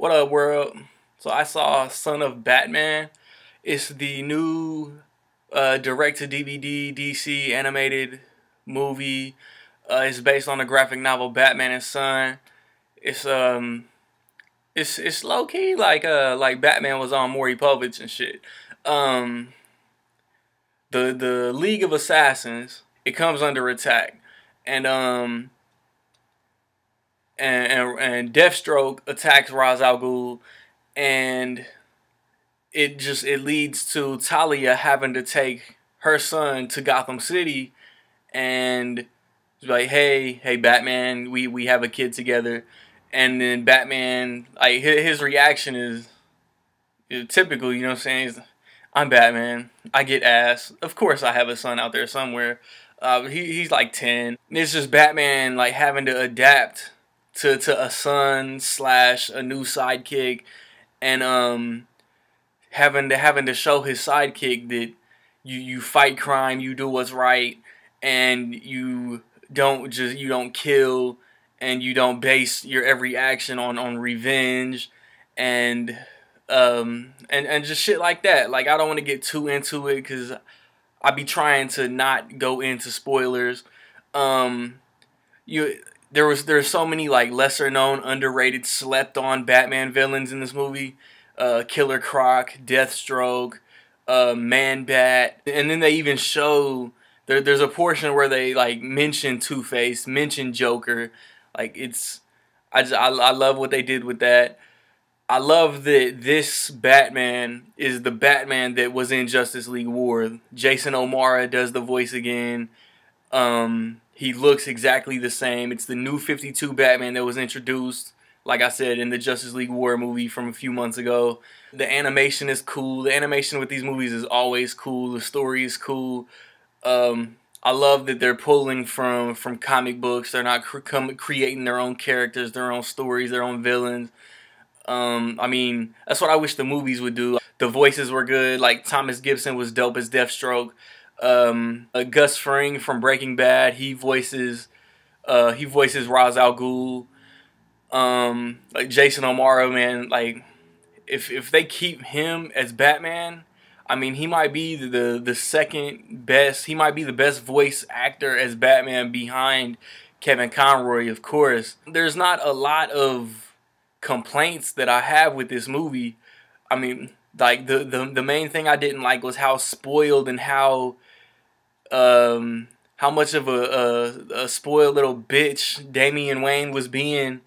What up, world? So I saw Son of Batman. It's the new uh, direct-to-DVD DC animated movie. Uh, it's based on the graphic novel Batman and Son. It's um, it's it's low key like uh like Batman was on Maury Povich and shit. Um, the the League of Assassins it comes under attack, and um and, and, and Deathstroke attacks Ra's al Ghul, and it just it leads to Talia having to take her son to Gotham City, and like, hey, hey, Batman, we we have a kid together, and then Batman, like his, reaction is, is typical, you know what I'm saying? He's, I'm Batman. I get ass. Of course, I have a son out there somewhere. Uh, he, he's like 10. It's just Batman like having to adapt to to a son slash a new sidekick, and um having to having to show his sidekick that you you fight crime, you do what's right, and you don't just you don't kill and you don't base your every action on on revenge and um and and just shit like that. Like I don't want to get too into it cuz I be trying to not go into spoilers. Um you there was there's so many like lesser known, underrated, slept on Batman villains in this movie. Uh, Killer Croc, Deathstroke, uh, Man Bat, and then they even show there. There's a portion where they like mention Two Face, mention Joker. Like it's, I just I, I love what they did with that. I love that this Batman is the Batman that was in Justice League War. Jason O'Mara does the voice again. Um, he looks exactly the same. It's the new 52 Batman that was introduced, like I said, in the Justice League War movie from a few months ago. The animation is cool. The animation with these movies is always cool. The story is cool. Um, I love that they're pulling from from comic books. They're not cre creating their own characters, their own stories, their own villains. Um, I mean, that's what I wish the movies would do. The voices were good. Like Thomas Gibson was dope as Deathstroke. Um, uh, Gus Fring from Breaking Bad, he voices uh, he voices Ra's al Ghul. Um, like Jason O'Mara, man, like if if they keep him as Batman, I mean he might be the the second best. He might be the best voice actor as Batman behind Kevin Conroy, of course. There's not a lot of complaints that I have with this movie. I mean, like the the the main thing I didn't like was how spoiled and how um, how much of a, a, a spoiled little bitch Damian Wayne was being.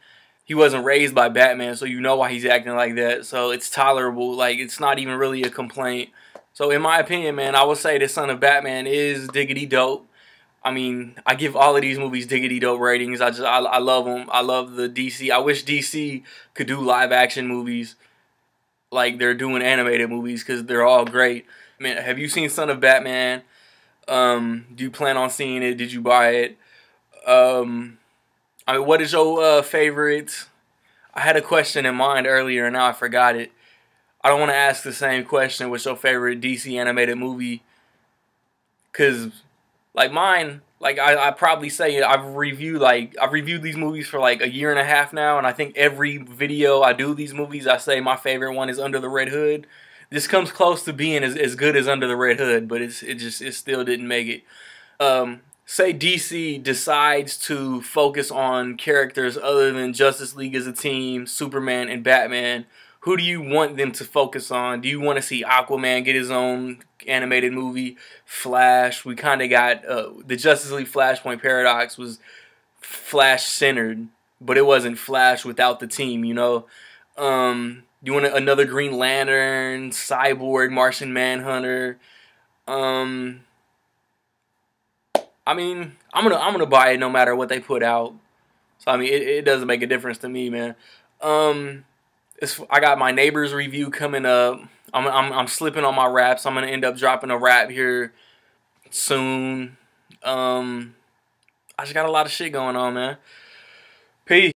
He wasn't raised by Batman, so you know why he's acting like that. So it's tolerable. Like it's not even really a complaint. So in my opinion, man, I would say the Son of Batman is diggity dope. I mean, I give all of these movies diggity dope ratings. I just I, I love them. I love the DC. I wish DC could do live action movies like they're doing animated movies because they're all great. I mean, have you seen Son of Batman? Um, do you plan on seeing it? Did you buy it? Um, I mean, what is your uh, favorite? I had a question in mind earlier, and now I forgot it. I don't want to ask the same question. What's your favorite DC animated movie? Cause, like mine, like I, I probably say I've reviewed like I've reviewed these movies for like a year and a half now, and I think every video I do these movies, I say my favorite one is Under the Red Hood this comes close to being as, as good as Under the Red Hood, but it's it just it still didn't make it. Um, say DC decides to focus on characters other than Justice League as a team, Superman and Batman. Who do you want them to focus on? Do you want to see Aquaman get his own animated movie? Flash. We kind of got uh, the Justice League Flashpoint Paradox was Flash centered, but it wasn't Flash without the team. You know. Um, you want another Green Lantern, Cyborg, Martian Manhunter? Um, I mean, I'm gonna I'm gonna buy it no matter what they put out. So I mean, it, it doesn't make a difference to me, man. Um, I got my neighbor's review coming up. I'm, I'm I'm slipping on my raps. I'm gonna end up dropping a rap here soon. Um, I just got a lot of shit going on, man. Peace.